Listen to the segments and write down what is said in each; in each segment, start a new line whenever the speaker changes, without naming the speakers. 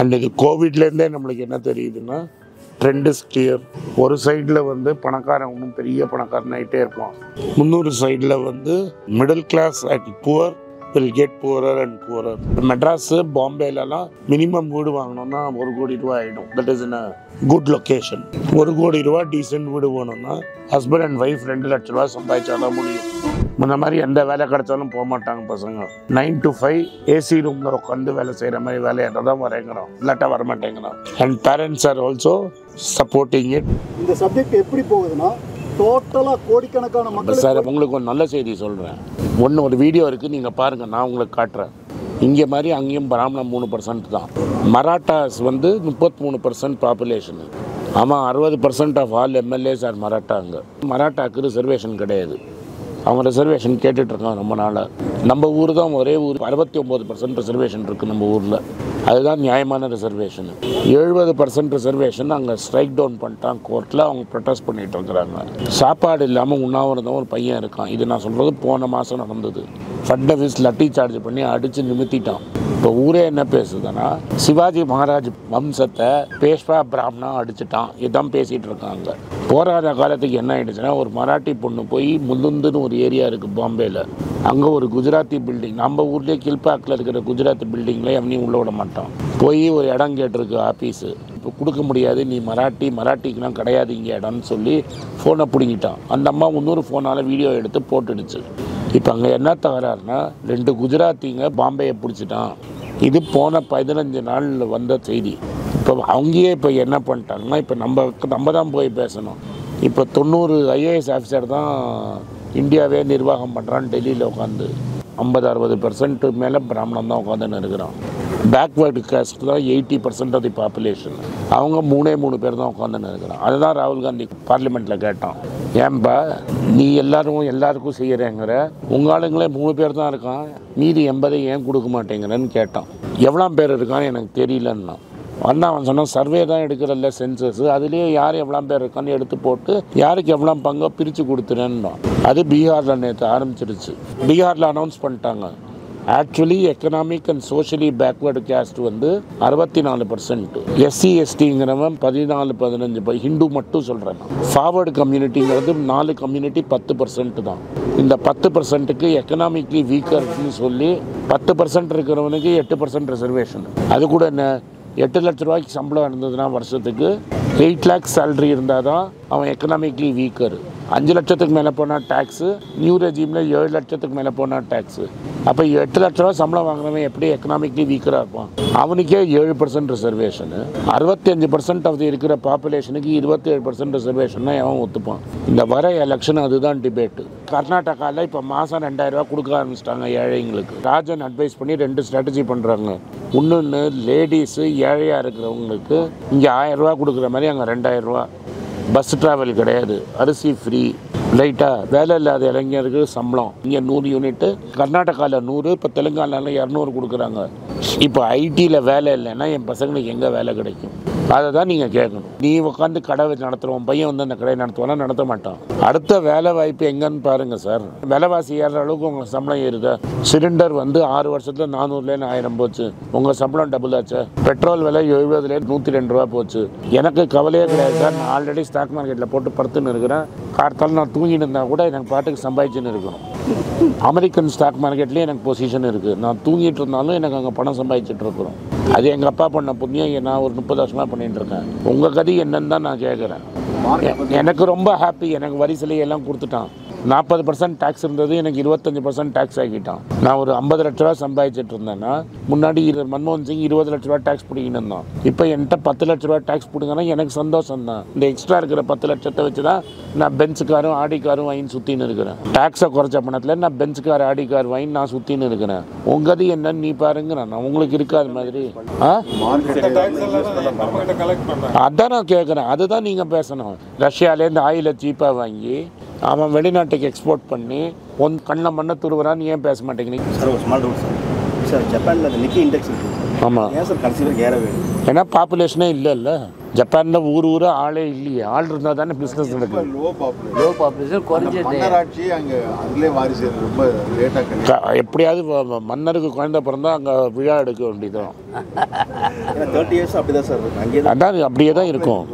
அன்றைக்கு கோவிட்லேருந்தே நம்மளுக்கு என்ன தெரியுதுன்னா ட்ரெண்ட் இஸ் கிளியர் ஒரு சைடில் வந்து பணக்காரன் ஒன்றும் பெரிய பணக்காரன் ஆகிட்டே இருப்பான். முந்நூறு சைடில் வந்து middle class and poor will get poorer and poorer Madras பாம்பேலலாம் minimum வீடு வாங்கணும்னா ஒரு கோடி ரூபா ஆகிடும் that is in a good location ஒரு கோடி ரூபா டீசென்ட் வீடு வேணும்னா ஹஸ்பண்ட் அண்ட் ஒய்ஃப் ரெண்டு லட்ச ரூபா சம்பாதிச்சாதான் முடியும். முன்ன மாதிரி எந்த வேலை கிடைச்சாலும் போக மாட்டாங்க பசங்க. நைன் டு ஃபைவ் ஏசி ரூமில் உட்காந்து வேலை செய்கிற மாதிரி வேலையை தான் வரேங்கிறோம் இல்லாட்டா வர மாட்டேங்கிறோம் and parents are also supporting it
இந்த சப்ஜெக்ட் எப்படி போகுதுன்னா டோட்டலாக கோடிக்கணக்கான மக்கள்
சார் உங்களுக்கு ஒரு நல்ல செய்தி சொல்கிறேன் ஒன்று ஒரு வீடியோ இருக்குது நீங்கள் பாருங்கள் நான் உங்களுக்கு காட்டுறேன். இங்கே மாதிரி அங்கேயும் பிராமணம் மூணு பர்சன்ட் தான். மராட்டாஸ் வந்து முப்பத்தி மூணு பர்சன்ட் பாப்புலேஷனு ஆமாம் அறுபது percent of all MLAs are Maratha அங்கே மராட்டாக்கு ரிசர்வேஷன் கிடையாது. அவங்க ரிசர்வேஷன் கேட்டுட்ருக்காங்க ரொம்ப நாளாக நம்ம ஊர் தான் ஒரே ஊர். அறுபத்தி ஒம்பது பர்சன்ட் ரிசர்வேஷன் இருக்குது நம்ம ஊரில். அதுதான் நியாயமான ரிசர்வேஷன் எழுபது பர்சன்ட் ரிசர்வேஷன் அங்கே ஸ்ட்ரைக் டவுன் பண்ணிட்டான். கோர்ட்டில் அவங்க ப்ரொட்டஸ்ட் பண்ணிட்டு இருக்கிறாங்க. சாப்பாடு இல்லாமல் உண்ணாவிரதம் ஒரு பையன் இருக்கான். இது நான் சொல்கிறது போன மாதம் நடந்தது. ஃபட்னவிஸ் லட்டி சார்ஜ் பண்ணி அடித்து நிமித்திட்டான். இப்போ ஊரே என்ன பேசுதுன்னா சிவாஜி மகாராஜ் வம்சத்தை பேஷ்வா பிராமணா அடிச்சிட்டான். இதான் பேசிகிட்டு இருக்காங்க. போராட காலத்துக்கு என்ன ஆயிடுச்சுன்னா ஒரு மராட்டி பொண்ணு போய் முந்துந்துன்னு ஒரு ஏரியா இருக்குது பாம்பேயில் அங்கே ஒரு குஜராத்தி பில்டிங் நம்ம ஊர்லேயே கில்பாக்கில் இருக்கிற குஜராத்தி பில்டிங்கில் எவனையும் உள்ள விட மாட்டான். போய் ஒரு இடம் கேட்டிருக்கு ஆஃபீஸு இப்போ கொடுக்க முடியாது நீ மராட்டி மராட்டிக்கெலாம் கிடையாது இங்கே இடம்னு சொல்லி ஃபோனை பிடிங்கிட்டான். அந்த அம்மா இன்னொரு ஃபோனால் வீடியோ எடுத்து போட்டுடுச்சு. இப்போ அங்கே என்ன தகராறுனா ரெண்டு குஜராத்திங்க பாம்பேயை பிடிச்சிட்டான். இது போன பதினஞ்சு நாளில் வந்த செய்தி. இப்போ அங்கேயே இப்போ என்ன பண்ணிட்டாங்கன்னா இப்போ நம்ம நம்ம தான் போய் பேசணும். இப்போ தொண்ணூறு ஐஏஎஸ் ஆஃபீஸர் தான் இந்தியாவே நிர்வாகம் பண்ணுறான் டெல்லியில் உட்காந்து ஐம்பது அறுபது பெர்சன்ட்டு மேலே பிராமணம் தான் உட்காந்துன்னு இருக்கிறான். பேக்வேர்டு காஸ்ட் தான் eighty percent of the population அவங்க மூணே மூணு பேர் தான் உட்காந்துன்னு இருக்கிறான் அதுதான் ராகுல் காந்தி பார்லிமெண்ட்டில் கேட்டான். ஏன்பா நீ எல்லாரும் எல்லாருக்கும் செய்கிறேங்கிற உங்கள் ஆளுங்களே மூணு பேர் தான் இருக்கான். மீதி எண்பதை ஏன் கொடுக்க மாட்டேங்கிறேன்னு கேட்டான். எவ்வளோ பேர் இருக்கான்னு எனக்கு தெரியலன்னா அண்ணா அவன் சொன்னான் சர்வே தான் எடுக்கிறல்ல சென்சஸ் அதுலேயே யார் எவ்வளோ பேர் இருக்கான்னு எடுத்து போட்டு யாருக்கு எவ்வளோ பங்கோ பிரித்து கொடுத்துருன்னோம் அது பீகாரில் நேற்று ஆரம்பிச்சிருச்சு. பீகாரில் அனௌன்ஸ் பண்ணிட்டாங்க. Actually economic and socially backward caste வந்து அறுபத்தி நாலு பர்சன்ட் எஸ்சி எஸ்டிங்கிறவன் பதினாலு பதினஞ்சு பை ஹிந்து மட்டும் சொல்கிறேன் ஃபார்வர்டு கம்யூனிட்டிங்கிறது நாலு கம்யூனிட்டி பத்து பர்சன்ட் தான். இந்த பத்து பர்சன்ட்டுக்கு எக்கனாமிக்லி வீக்கர்னு சொல்லி பத்து பர்சன்ட் இருக்கிறவனுக்கு எட்டு பர்சன்ட் ரிசர்வேஷன் அது கூட என்ன? எட்டு லட்ச ரூபாய்க்கு சம்பளம் இருந்ததுன்னா வருஷத்துக்கு எயிட் லேக்ஸ் சேலரி இருந்தால் தான் அவன் எக்கனாமிக்லி வீக்கர் அஞ்சு லட்சத்துக்கு மேலே போனால் டேக்ஸு நியூ ரெஜிமில் ஏழு லட்சத்துக்கு மேலே போனால் டேக்ஸு அப்போ எட்டு லட்ச ரூபா சம்பளம் வாங்குறவன் எப்படி எக்கனாமிக்லி வீக்கராக இருப்பான்? அவனுக்கே ஏழு பர்சன்ட் ரிசர்வேஷனு அறுபத்தஞ்சு பர்சன்ட் ஆஃப் இருக்கிற பாப்புலேஷனுக்கு இருபத்தேழு பர்சன்ட் ரிசர்வேஷன்னா எவன் ஒத்துப்பான்? இந்த வர எலெக்ஷன் அதுதான் டிபேட்டு கர்நாடகாவில் இப்போ மாதம் ரெண்டாயிரம் ரூபா கொடுக்க ஆரம்பிச்சிட்டாங்க ஏழைங்களுக்கு. ராஜன் அட்வைஸ் பண்ணி ரெண்டு ஸ்ட்ராட்டஜி பண்ணுறாங்க இன்னொன்று லேடிஸு ஏழையாக இருக்கிறவங்களுக்கு இங்கே ஆயிரம் ரூபா கொடுக்குற மாதிரி அங்கே ரெண்டாயிரம் ரூபா. பஸ் ட்ராவல் கிடையாது. அரிசி ஃப்ரீ லைட்டாக வேலை இல்லாத இளைஞருக்கு சம்பளம். இங்கே நூறு யூனிட்டு கர்நாடகாவில் நூறு இப்போ தெலுங்கானாவில் இரநூறு கொடுக்குறாங்க. இப்போ ஐடியில் வேலை இல்லைன்னா என் பசங்களுக்கு எங்கே வேலை கிடைக்கும்? அதை தான் நீங்கள் கேட்கணும். நீ உட்காந்து கடை வச்சு நடத்துகிறோம் பையன் வந்து அந்த கடையை நடத்துவானா நடத்த மாட்டான். அடுத்த வேலை வாய்ப்பு எங்கன்னு பாருங்கள் சார். விலைவாசி ஏறுற அளவுக்கு உங்கள் சம்பளம் ஏறுதா? சிலிண்டர் வந்து ஆறு வருஷத்தில் நானூறுலேருந்து ஆயிரம் போச்சு. உங்கள் சம்பளம் டபுள் ஆச்சு? பெட்ரோல் விலை எழுபதுலேருந்து நூற்றி ரெண்டு ரூபா போச்சு. எனக்கு கவலையே கிடையாது சார். நான் ஆல்ரெடி ஸ்டாக் மார்க்கெட்டில் போட்டு படுத்துன்னு இருக்கிறேன். கார்த்தால் நான் தூங்கிட்டு இருந்தால் கூட எனக்கு பாட்டுக்கு சம்பாதிச்சுன்னு இருக்கணும். அமெரிக்கன் ஸ்டாக் மார்க்கெட்லேயே எனக்கு பொசிஷன் இருக்குது நான் தூங்கிட்டு இருந்தாலும் எனக்கு அங்கே பணம் சம்பாதிச்சுட்டு இருக்கிறோம். அது எங்கள் அப்பா பண்ண புண்ணியம். நான் ஒரு முப்பது வருஷமாக பண்ணிட்டு இருக்கேன். உங்கள் கதி என்னன்னு தான் நான் கேட்குறேன் எனக்கு ரொம்ப ஹாப்பி எனக்கு வரிசலையெல்லாம் கொடுத்துட்டான். நாற்பது பர்சன்ட் டேக்ஸ் இருந்தது எனக்கு இருபத்தஞ்சி பர்சன்ட் டேக்ஸ் ஆகிட்டான். நான் ஒரு ஐம்பது லட்ச ரூபா சம்பாதிச்சிட்டு இருந்தேன்னா முன்னாடி இரு- மன்மோகன் சிங் இருபது லட்ச ரூபா டேக்ஸ் பிடிக்கின்னு இருந்தான். இப்போ என்கிட்ட பத்து லட்ச ரூபா டேக்ஸ் பிடிங்கன்னா எனக்கு சந்தோஷம் தான் இந்த எக்ஸ்ட்ரா இருக்கிற பத்து லட்சத்தை வச்சு தான் நான் பென்ஸ் காரும் ஆடி காரும் வாங்கி சுற்றின்னு இருக்கிறேன். டேக்ஸை குறைச்ச பணத்தில் நான் பென்ஸ் கார் ஆடி கார் வாங்கி நான் சுற்றின்னு இருக்கிறேன். உங்கது என்னன்னு நீ பாருங்க நான் உங்களுக்கு இருக்காது மாதிரி. அதான் நான் கேட்குறேன் அதுதான் நீங்கள் பேசணும். ரஷ்யாலேருந்து ஆயில சீப்பாக வாங்கி அவன் வெளிநாட்டுக்கு எக்ஸ்போர்ட் பண்ணி ஒன் கண்ணில் மண்ணை துருவுறான்னு ஏன் பேச மாட்டேங்கிறீங்க?
சார் ஒரு ஸ்மால் ரூல் சார். சார் ஜப்பானில் அந்த நிக்கி இண்டெக்ஸ் இருக்கு.
ஆமாம்
ஏன் சார் கடைசி வரைக்கும் ஏறவே இல்லை
ஏன்னா பாப்புலேஷனே இல்லைல்ல. ஜப்பானில் ஊர் ஊரா ஆளே இல்லையே. ஆள் இருந்தால் தானே பிஸ்னஸ் நடக்குது.
லோ பாப்புலேஷன்
லோ பாப்புலேஷன் குறைஞ்சிட்டு
மன்னராட்சி அங்கே அதுலேயே வாரிசு ரொம்ப லேட்டாக
எப்படியாவது மன்னருக்கு குழந்தை பிறந்தா அங்கே விழா எடுக்க வேண்டியதுதான்.
தேர்ட்டி இயர்ஸ் அப்படி தான் சார் இருக்கு அங்கே
அதான் அப்படியே தான் இருக்கும்.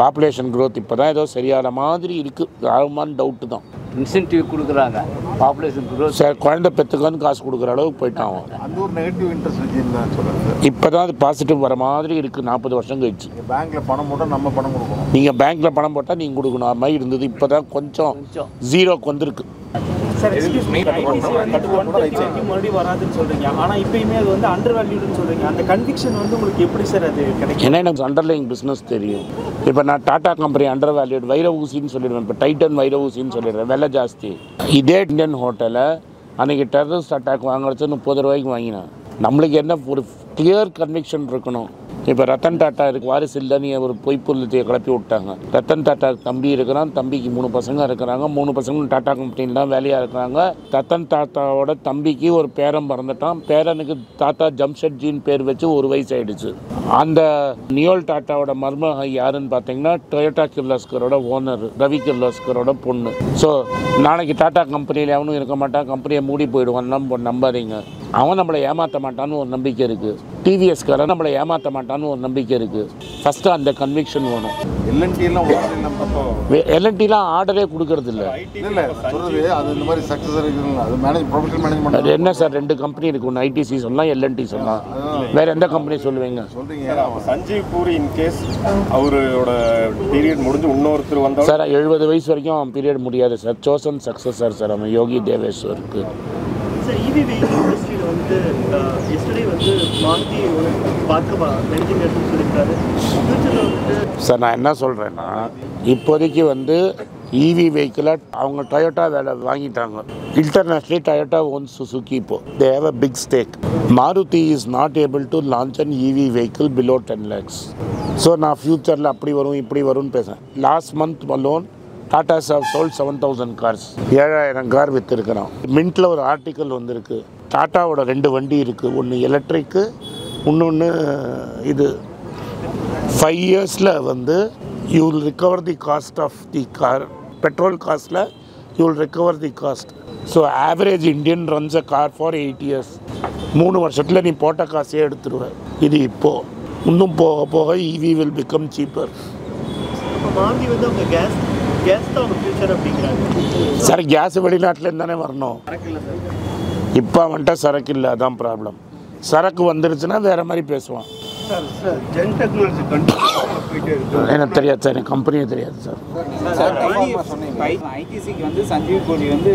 பாப்புலேஷன் growth இப்போ தான் ஏதோ சரியான மாதிரி இருக்குது ஆகுமான்னு டவுட்டு தான்.
இன்சென்டிவ் கொடுக்குறாங்க. Population growth.
சரி குழந்தை பெற்றுக்கான்னு காசு கொடுக்குற அளவுக்கு போயிட்டான்
அந்த ஒரு நெகட்டிவ் இன்ட்ரெஸ்ட்
இப்போ தான் அது பாசிட்டிவ் வர மாதிரி இருக்குது நாற்பது வருஷம் கழிச்சு.
பேங்க்கில் பணம் போட்டால் நம்ம பணம் கொடுக்கணும்.
நீங்கள் பேங்க்கில் பணம் போட்டால் நீங்கள் கொடுக்கணும். அது மாதிரி இருந்தது. இப்போ தான் கொஞ்சம். ஜீரோக்கு வந்திருக்கு.
சார் எக்ஸ்கியூஸ் மீ ஐடிசி வந்து ஒன் தேர்ட்டி மறுபடியும் வராதுன்னு சொல்றீங்க. ஆனா இப்பயுமே அது வந்து அண்டர் வேல்யூடுன்னு சொல்றீங்க. அந்த கன்விக்ஷன் வந்து உங்களுக்கு எப்படி சார் அது கிடைக்கும்?
ஏன்னா எனக்கு அண்டர்லைங் பிஸ்னஸ் தெரியும். இப்போ நான் டாடா கம்பெனி அண்டர் வேல்யூட் வைர ஊசின்னு சொல்லிடுவேன். இப்போ டைட்டன் வைர ஊசின்னு சொல்லிடுறேன். விலை ஜாஸ்தி. இதே இந்தியன் ஹோட்டலை அன்றைக்கி டெரரிஸ்ட் அட்டாக் வாங்குறது முப்பது ரூபாய்க்கு வாங்கினேன். நம்மளுக்கு என்ன ஒரு கிளியர் கன்விக்ஷன் இருக்கணும். இப்போ ரத்தன் டாட்டா இருக்கு வாரிசு இல்லைன்னு ஒரு பொய்ப்புள்ளத்தையை கிளப்பி விட்டாங்க. ரத்தன் டாட்டா தம்பி இருக்கிறான் தம்பிக்கு மூணு பசங்க இருக்கிறாங்க. மூணு பசங்களும் டாட்டா கம்பெனியில் தான் வேலையாக இருக்கிறாங்க. ரத்தன் டாட்டாவோட தம்பிக்கு ஒரு பேரன் பிறந்துட்டான். பேரனுக்கு தாத்தா ஜம்ஷெட்ஜின்னு பேர் வச்சு ஒரு வயசு ஆயிடுச்சு அந்த நியோல் டாட்டாவோட மர்மக யாருன்னு பார்த்தீங்கன்னா டொயோட்டா கிர்லாஸ்கரோட ஓனர் ரவி கிர்லாஸ்கரோட பொண்ணு. ஸோ நாளைக்கு டாட்டா கம்பெனியில் எவனும் இருக்க மாட்டான் கம்பெனியை மூடி போயிடுவான் நம்ப நம்பாதீங்க. அவன் நம்மளை ஏமாற்ற மாட்டான்னு ஒரு நம்பிக்கை இருக்குது டிவிஎஸ்காரன் நம்மளை ஏமாற்ற மாட்டான்னு ஒரு நம்பிக்கை இருக்குது ஃபஸ்ட்டு அந்த கன்விக்ஷன் வேணும்.
எல்என்டிலாம் ஒன்றும் நம்ம
எல்என்டிலாம் ஆர்டரே கொடுக்கறது இல்லை.
இல்லை சொல்கிறது அது இந்த மாதிரி சக்ஸஸ் இருக்குதுல்ல அது மேனேஜ் ப்ரொஃபஷனல் மேனேஜ்மெண்ட்
அது என்ன சார் ரெண்டு கம்பெனி இருக்கு. ஒன்று ஐடிசி சொல்லலாம் எல்என்டி சொல்லலாம் வேற எந்த கம்பெனி சொல்லுவீங்க?
சஞ்சீவ் பூரி இன் கேஸ் அவரோட பீரியட் முடிஞ்சு இன்னொருத்தர் வந்தா
சார் எழுபது வயசு வரைக்கும் அவன் பீரியட் முடியாது சார். சோசன் சக்ஸஸர் சார் அவன் யோகி தேவேஸ்வருக்கு.
சார் இவி இண்டஸ்ட்ரியில் வந்து எஸ்டர்டே வந்து மாற்றி பார்க்க மென்ஷன் எடுத்து சொல்லியிருக்காரு. ஃபியூச்சரில்
சார் நான் என்ன சொல்கிறேன்னா இப்போதைக்கு வந்து இவி வெஹிக்கிளை அவங்க டொயோட்டா வேலை வாங்கிட்டாங்க. இன்டர்நேஷ்னலி டொயோட்டா ஓன் சுசுகி இப்போ. They have a big stake Maruti is not able to launch an EV vehicle below ten lakhs so நான் ஃப்யூச்சரில் அப்படி வரும் இப்படி வரும்னு பேசுகிறேன் லாஸ்ட் மந்த் லோன் டாடா சாப் சோல் செவன் தௌசண்ட் கார்ஸ் ஏழாயிரம் கார் விற்றுருக்கிறான் மின்ட்டில் ஒரு ஆர்டிக்கல் வந்திருக்கு. டாட்டாவோட ரெண்டு வண்டி இருக்குது ஒன்று எலக்ட்ரிக்கு இன்னொன்று இது. ஃபைவ் இயர்ஸில் வந்து you will recover the cost of the car petrol காஸ்ட்டில் you will recover the cost so average Indian runs a car for eight years மூணு வருஷத்தில் நீ போட்ட காசே எடுத்துருவேன் இது இப்போது இன்னும் போக போக இவி வில் பிகம் சீப்பர்
இப்போ மாருதி வந்து அவங்க கேஸ்
சார் கேஸ் வெளிநாட்டிலேருந்து தானே வரணும். இப்போ அவன்கிட்ட சரக்கு இல்லை அதான் ப்ராப்ளம் சரக்கு வந்துருச்சுன்னா வேறு மாதிரி பேசுவான். எனக்கு தெரியாது சார் எனக்கு கம்பெனியே தெரியாது சார்.
ஐடிசிக்கு வந்து சஞ்சீவ் கோடி வந்து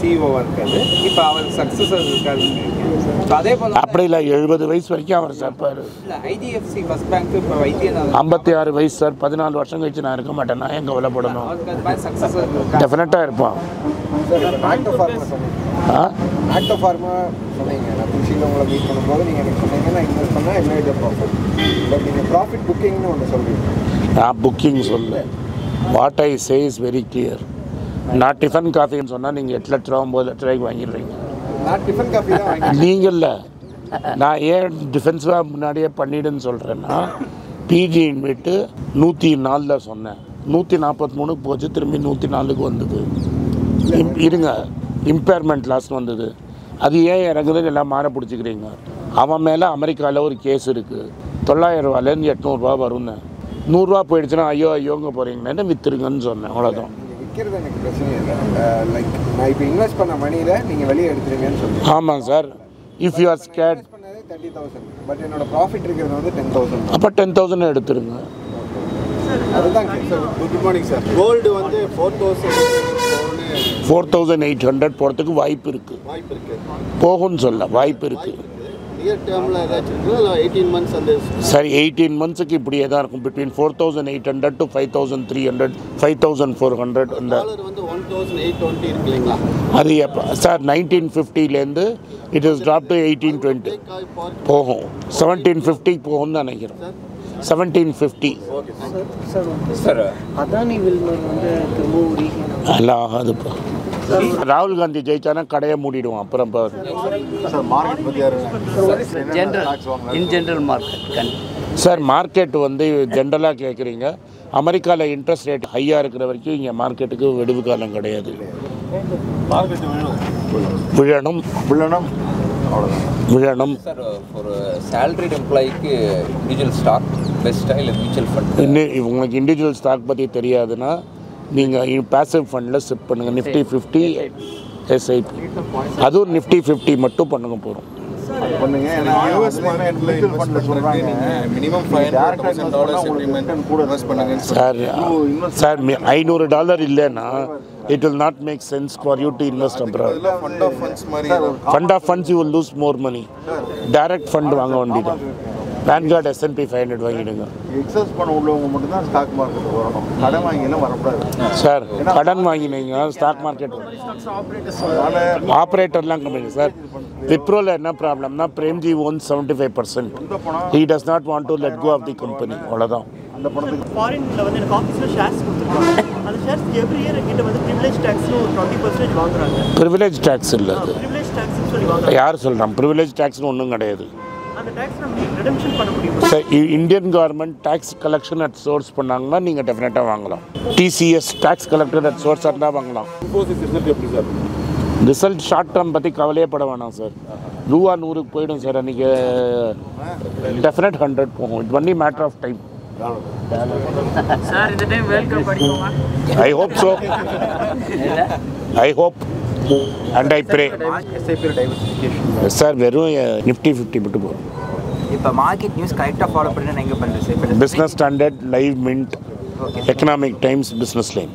சிஇஓவாக இருக்காரு. இப்போ அவர் சக்ஸஸர் இருக்காருன்னு அதே போல்
அப்படி இல்லை எழுபது வயசு வரைக்கும் அவர்
இல்லை ஐடிஎஃப்சி ஃபர்ஸ்ட் பேங்க் இப்போ வைத்தியநாதன்.
ஐம்பத்தி ஆறு வயசு சார் பதினாலு வருஷம் கழிச்சு நான் இருக்க மாட்டேன். நான் எங்கே
இருக்காரு
டெஃபினட்டாக இருப்பான்.
ஆக்டோ ஃபார்மா சொன்னீங்க. நான் மீட் பண்ணும்போது நீங்கள் எனக்கு நான் இன்வெஸ்ட் பண்ணால் என்ன இது ப்ராஃபிட் பட் நீங்கள் ப்ராஃபிட் புக்கிங்னு ஒன்று சொல்றீங்க.
நான் புக்கிங் சொல்ல what I say is very clear நான் டிஃபன் காஃபின்னு சொன்னால் நீங்கள் எட்டு லட்ச ரூபா ஒம்பது லட்ச ரூபாய்க்கு வாங்கிடுவீங்க
நான் டிஃபன் காஃபி தான் வாங்கி
நீங்கள் இல்லை நான் ஏன் டிஃபென்ஸாக முன்னாடியே பண்ணிடுன்னு சொல்கிறேன்னா பிஜி இன்விட்டு நூற்றி நாலில் சொன்னேன். நூற்றி நாற்பத்தி மூணு போச்சு திரும்பி நூற்றி நாலுக்கு வந்தது. இருங்க. இம்பேர்மெண்ட் லாஸ் வந்தது. அது ஏன் இறங்குதுன்னு எல்லாம் மாற பிடிச்சிக்கிறீங்க. அவன் மேலே அமெரிக்காவில் ஒரு கேஸ் இருக்குது தொள்ளாயிரம் ரூபாலேருந்து எட்நூறுரூவா வரும்னு. நூறுரூவா போயிடுச்சுன்னா ஐயோ ஐயோங்க போகிறீங்கன்னு விற்றுருங்கன்னு சொன்னேன். அவ்வளோதான்
விற்கிறது எனக்கு பிரச்சனை இல்லை. லைக் நான் இப்போ இன்வெஸ்ட் பண்ண மணியில் நீங்கள் வெளியே எடுத்துருங்கன்னு சொல்லுங்கள்
ஆமாம் sir if you are scared
thirty thousand but என்னோட ப்ராஃபிட் இருக்கிறது வந்து டென் தௌசண்ட்
அப்போ டென் தௌசண்ட் எடுத்துருங்க.
அதுதான் sir
good morning sir gold வந்து four thousand
four thousand eight hundred போகிறதுக்கு வாய்ப்பு இருக்குது
வாய்ப்பு இருக்கு.
போகும்னு சொல்ல வாய்ப்பு இருக்குது சரி எயிட்டீன் மந்த்ஸுக்கு இப்படியே தான் இருக்கும். Between four thousand eight hundred to five thousand three hundred five thousand four hundred அந்த அது எப்போ? Sir nineteen ஃபிஃப்டிலேருந்து it is drop to eighteen twenty போகும். செவன்டீன் ஃபிஃப்டி போகும்னு நினைக்கிறேன் seventeen fifty
sir
Adani Wilmar வந்து திரும்பவும் ரீகன்
எல்லாம் ஆகாதுப்பா. ராகுல் காந்தி ஜெயிச்சானா கடையை மூடிடுவான் அப்புறம்
in general market
sir market வந்து ஜென்ரலாக கேட்குறீங்க அமெரிக்காவில் இன்ட்ரெஸ்ட் ரேட் ஹையாக இருக்கிற வரைக்கும் இங்கே மார்க்கெட்டுக்கு வெடிவு காலம் கிடையாது. விழணும்.
விழணும்.
விழணும்.
சார் ஒரு சேலரிட் எம்ப்ளாய்க்கு இண்டிவிஜுவல் ஸ்டாக் பெஸ்ட்டாக இல்லை மியூச்சுவல் ஃபண்ட்
இன்னும் உங்களுக்கு இண்டிவிஜுவல் ஸ்டாக் பற்றி தெரியாதுன்னா நீங்கள் பேசிவ் ஃபண்டில் செட் பண்ணுங்கள் நிஃப்டி ஃபிஃப்டி எஸ்ஐபி அதுவும் நிஃப்டி ஃபிஃப்டி மட்டும் பண்ணுங்க போகிறோம்
பண்ணுங்க.
சார் சார் ஐநூறு டாலர் இல்லைன்னா it will not make sense for you to invest abroad
fund of funds மாதிரி
fund of funds you will lose more money direct fund வாங்க வேண்டியது. PAN card S N P five hundred வாங்கிடுங்க.
Access பண்ண உள்ளவங்க மட்டும்தான் stock market வரணும். கடன் வாங்கிலாம் வரக்கூடாது.
சார் கடன் வாங்கினீங்க ஸ்டாக் மார்க்கெட் ஆப்ரேட்டர்லாம் கம்பெனி சார். விப்ரோவில் என்ன ப்ராப்ளம்னா Premji own seventy five percent he does not want to let go of the company அவ்வளோதான்
அந்த பணத்துக்கு
ஃபாரின்ல வந்து எனக்கு ஆஃபீஸில் ஷேர்ஸ் கொடுத்துருக்காங்க. அந்த ஷேர்ஸ் எவ்ரி இயர் என்கிட்ட வந்து ப்ரிவிலேஜ் டேக்ஸ்னு ஒரு டுவெண்ட்டி பர்சன்டேஜ் வாங்குறாங்க.
ப்ரிவிலேஜ் டேக்ஸ் இல்லை அது.
ப்ரிவிலேஜ் டேக்ஸ்னு சொல்லி வாங்குறாங்க.
யார் சொல்கிறான் ப்ரிவிலேஜ் டேக்ஸ்னு ஒன்றும் கிடையாது.
அந்த டேக்ஸ் நம்ம ரெடம்ஷன் பண்ண முடியுமா?
Sir Indian government tax collection at source பண்ணாங்கன்னா நீங்கள் டெஃபினட்டாக வாங்கலாம். TCS tax collector at source இருந்தால் வாங்கலாம். ரிசல்ட் ஷார்ட் டேர்ம் பற்றி கவலையே பட வேணாம் சார் ரூபா நூறுக்கு போயிடும் சார் அன்றைக்கி டெஃபினட் ஹண்ட்ரட் போகும். It only matter of time
sir இந்த time world cup அடிக்குமா
I hope so I hope and I pray sir வெறும் நிஃப்டி ஃபிஃப்டி மட்டும் போதும்.
இப்போ மார்க்கெட் நியூஸ் கரெக்டாக ஃபாலோ பண்ணி நான் எங்கே பண்ணுறது
Business Standard Live Mint Economic Times Business Line